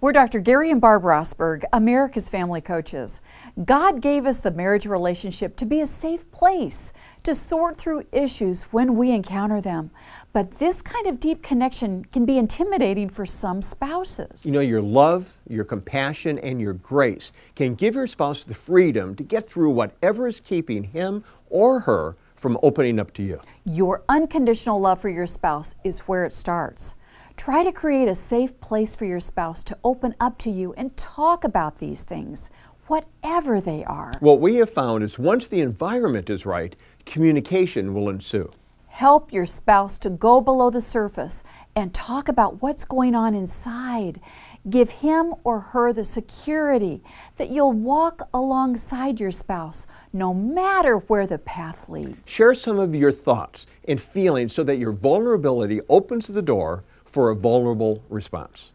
We're Dr. Gary and Barb Rosberg, America's Family Coaches. God gave us the marriage relationship to be a safe place, to sort through issues when we encounter them. But this kind of deep connection can be intimidating for some spouses. You know, your love, your compassion, and your grace can give your spouse the freedom to get through whatever is keeping him or her from opening up to you. Your unconditional love for your spouse is where it starts. Try to create a safe place for your spouse to open up to you and talk about these things, whatever they are. What we have found is once the environment is right, communication will ensue. Help your spouse to go below the surface and talk about what's going on inside. Give him or her the security that you'll walk alongside your spouse no matter where the path leads. Share some of your thoughts and feelings so that your vulnerability opens the door for a vulnerable response.